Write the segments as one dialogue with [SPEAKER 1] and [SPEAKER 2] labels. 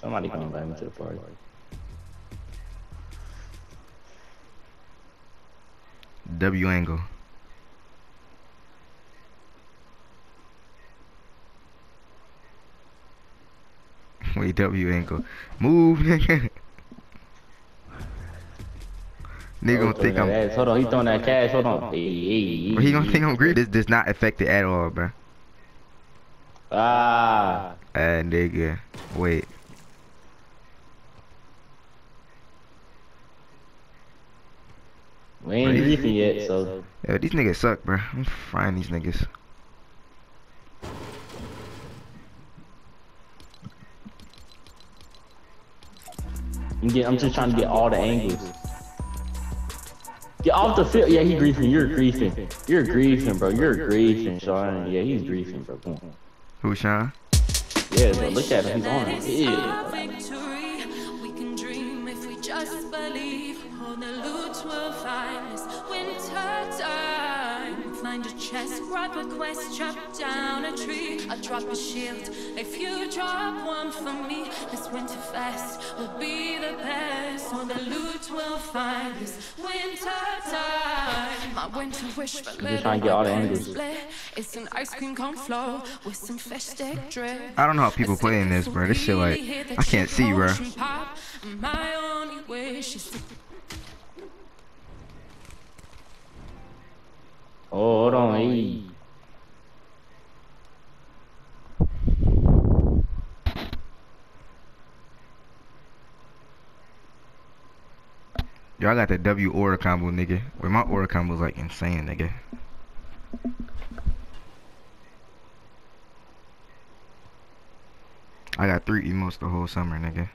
[SPEAKER 1] Somebody come invite me to the party.
[SPEAKER 2] W angle. Wait, W angle. Move, nigga. Nigga gonna think I'm.
[SPEAKER 1] Ass. Hold on, he's throwing that cash. Hold on. Hey, hey,
[SPEAKER 2] But he gonna think I'm greedy. This does not affect it at all, bro.
[SPEAKER 1] Ah.
[SPEAKER 2] Ah, nigga. Wait.
[SPEAKER 1] We ain't griefing yet, so.
[SPEAKER 2] Yo, these niggas suck, bro. I'm frying these niggas.
[SPEAKER 1] I'm, get, I'm just trying to get all the angles. Get off the field. Yeah, he griefing. You're griefing. You're griefing, bro. You're griefing, Sean. Yeah, he's griefing, bro. Come on.
[SPEAKER 2] Who, Sean?
[SPEAKER 1] Yeah, bro. Look at him. He's on it. Yeah.
[SPEAKER 3] Chest, grab a quest, chop down a tree. I drop a shield if you drop one for me. This winter fest will be the best. All the loot will find this winter time. My winter wish for
[SPEAKER 1] just trying to get all the angles.
[SPEAKER 3] split. It's an ice cream cone flow with some fish stick drip.
[SPEAKER 2] I don't know how people play in this, bro. This shit like I can't see, bro.
[SPEAKER 3] My only wish is to
[SPEAKER 1] Oh, hold on. Hey.
[SPEAKER 2] Yo, I got the W aura combo, nigga. Where my aura combo's like insane, nigga. I got three emotes the whole summer, nigga.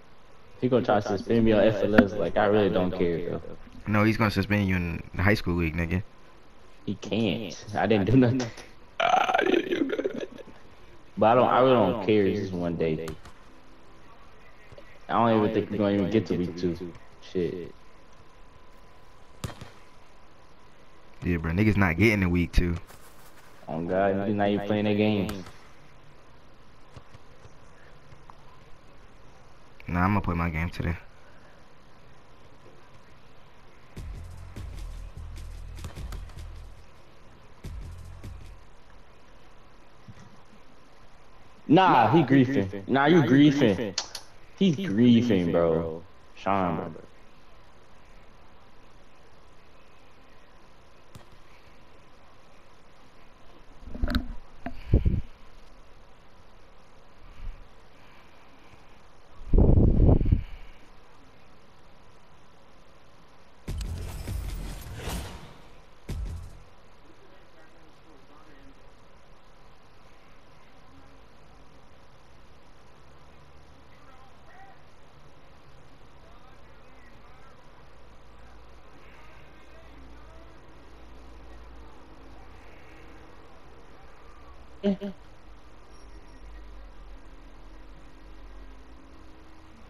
[SPEAKER 1] He gonna try to suspend me on FLS. Like, I really don't care, bro.
[SPEAKER 2] No, he's gonna suspend you in the high school league, nigga.
[SPEAKER 1] He can't. I didn't do nothing. I didn't do nothing. But I don't. I really don't care. It's just one day. I don't even think we're gonna even get to week two. Shit.
[SPEAKER 2] Yeah, bro. Niggas not getting a week two.
[SPEAKER 1] Oh God, oh, Now you're not even playing that game.
[SPEAKER 2] Nah, I'm gonna play my game today.
[SPEAKER 1] Nah, he griefing. Nah, you griefing. He's griefing, bro. Sean, bro.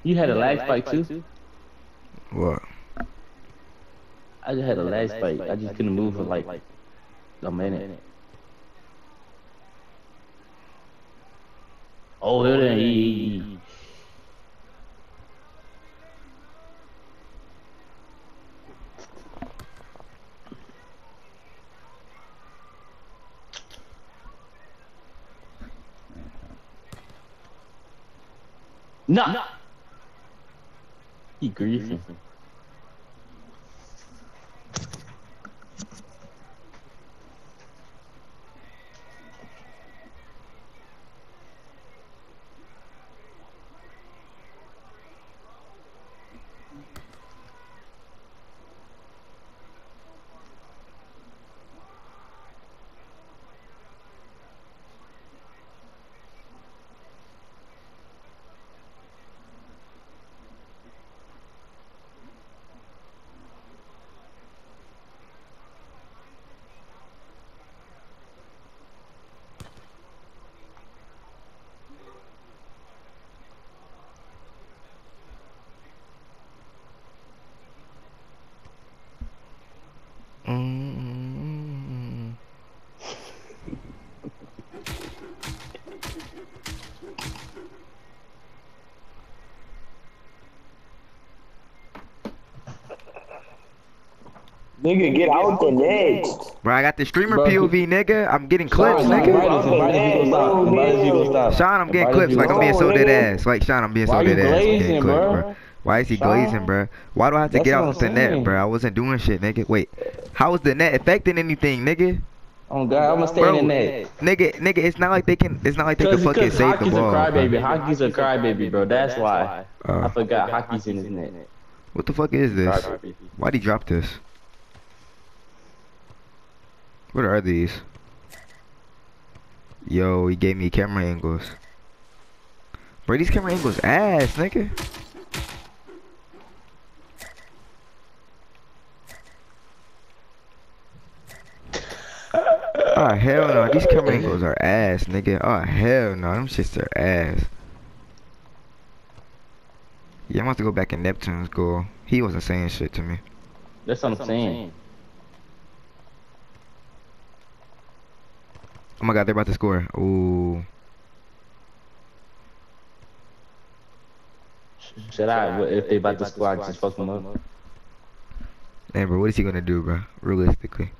[SPEAKER 1] You had a lag spike too?
[SPEAKER 2] What?
[SPEAKER 1] I just had a lag spike. I just couldn't move for like a minute. Oh, it ain't. Nah. He griefing.
[SPEAKER 4] Nigga, get out the net.
[SPEAKER 2] Bro, I got the streamer
[SPEAKER 1] Bro,
[SPEAKER 2] POV, nigga. I'm getting clips,
[SPEAKER 1] Sean,
[SPEAKER 2] nigga.
[SPEAKER 1] Invite us, invite us, you gonna stop. Invite us, you gonna stop.
[SPEAKER 2] Sean, I'm getting
[SPEAKER 1] Invite
[SPEAKER 2] clips like I'm being so dead ass. Like Sean, I'm being so
[SPEAKER 1] Why
[SPEAKER 2] dead ass. I'm getting
[SPEAKER 1] glazing,
[SPEAKER 2] clips,
[SPEAKER 1] bro?
[SPEAKER 2] bro. Why is he
[SPEAKER 1] Sean?
[SPEAKER 2] glazing, bro? Why do I have to
[SPEAKER 1] That's
[SPEAKER 2] get
[SPEAKER 1] what
[SPEAKER 2] out the net, bro? I wasn't doing shit, nigga. Wait, how was the net affecting anything, nigga?
[SPEAKER 1] Oh God, I'm gonna stay
[SPEAKER 2] Bro,
[SPEAKER 1] in the net.
[SPEAKER 2] nigga, nigga, it's not like they can. It's not like they can
[SPEAKER 1] Cause,
[SPEAKER 2] fucking save the ball.
[SPEAKER 1] hockey's a crybaby.
[SPEAKER 2] bro.
[SPEAKER 1] Hockey's a crybaby, bro. That's why. I
[SPEAKER 2] Uh,
[SPEAKER 1] forgot hockey's in his net.
[SPEAKER 2] what the fuck is this? Why'd he drop this? What are these? Yo, he gave me camera angles. Bro, these camera angles ass, nigga. Oh hell no, these camera angles are ass, nigga. Oh hell no, them shits are ass. Yeah, I'm about to go back in Neptune's goal. He wasn't saying shit to me.
[SPEAKER 1] That's what I'm saying.
[SPEAKER 2] Oh my god, they're about to score. Ooh.
[SPEAKER 1] Should I? If they about to squad, just fuck them up.
[SPEAKER 2] Hey, bro, what is he gonna do, bro? Realistically.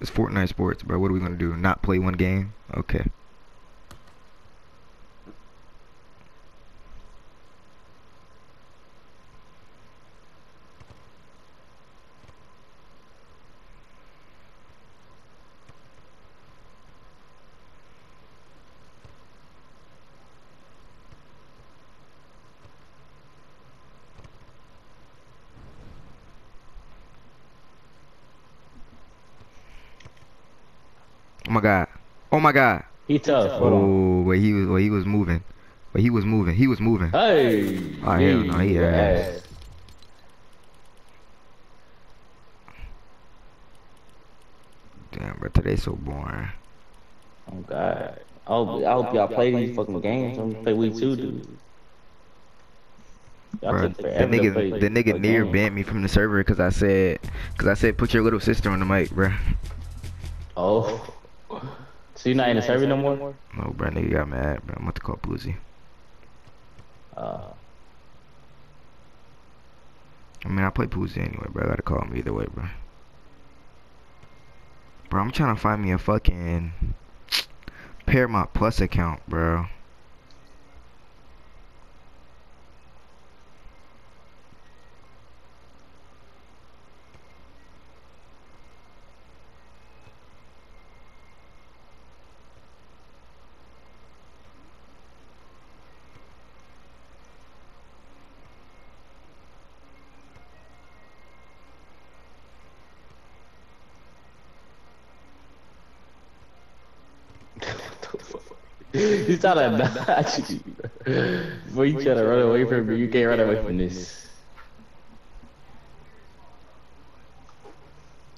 [SPEAKER 2] It's Fortnite sports, bro. What are we gonna do? Not play one game? Okay. My god. Oh my god.
[SPEAKER 1] He tough. Hold on.
[SPEAKER 2] Oh, wait, he was, wait, he was moving. Wait, he was moving. He was moving.
[SPEAKER 1] Hey.
[SPEAKER 2] Oh, hell no, he
[SPEAKER 1] your
[SPEAKER 2] ass. Damn, bro, today's so boring.
[SPEAKER 1] Oh God. I hope, I hope y'all play these fucking games. I'm gonna play week two, dude.
[SPEAKER 2] Bro, the nigga,
[SPEAKER 1] play-
[SPEAKER 2] the nigga near
[SPEAKER 1] games.
[SPEAKER 2] banned me from the server because I said, because I said put your little sister on the mic, bro.
[SPEAKER 1] Oh. oh. So you're not in the server no more?
[SPEAKER 2] No, bro, nigga got mad, bro. I'm about to call Bluesy.
[SPEAKER 1] Uh,
[SPEAKER 2] I mean, I play Bluesy anyway, bro. I gotta call him either way, bro. Bro, I'm trying to find me a fucking Paramount Plus account, bro.
[SPEAKER 1] He's trying to dodge you. Boy, you trying to run away from me. You can't run away from this.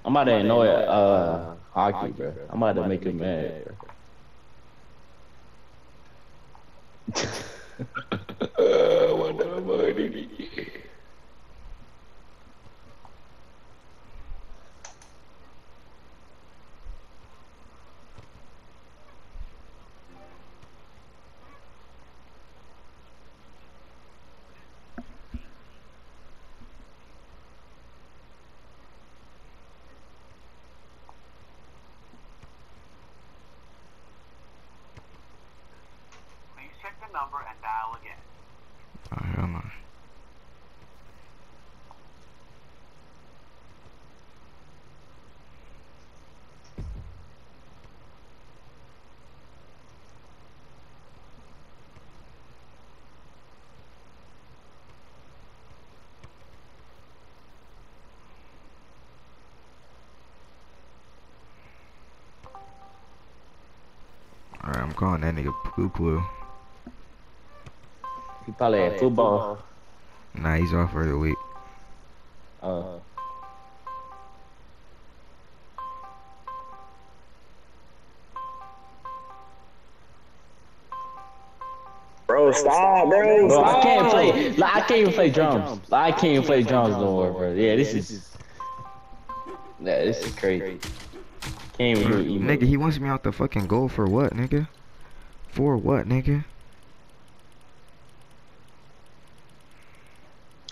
[SPEAKER 1] I'm about to annoy uh hockey, bro. I'm about to make him mad, bro. what the money?
[SPEAKER 5] Number and dial again.
[SPEAKER 2] Alright, I'm calling that nigga Poo Poo.
[SPEAKER 1] He probably had football.
[SPEAKER 2] Nah, he's off for the week.
[SPEAKER 1] Uh,
[SPEAKER 4] Bro, stop, bro.
[SPEAKER 1] bro, I
[SPEAKER 4] stop.
[SPEAKER 1] can't play. Like, I can't even play drums. Like, I can't even play drums no more, bro. Yeah, this is. Yeah, this is crazy. Can't even do emo.
[SPEAKER 2] Nigga, he wants me out the fucking goal for what, nigga? For what, nigga?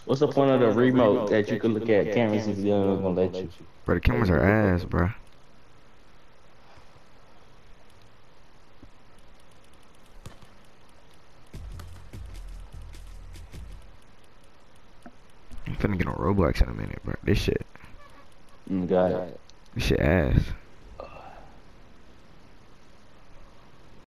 [SPEAKER 1] What's the point of the remote that you can look at cameras if you don't gonna let you?
[SPEAKER 2] Bro, the cameras are ass, bro. I'm finna get on Roblox in a minute, bro. This shit,
[SPEAKER 1] Mm, got it.
[SPEAKER 2] this shit ass.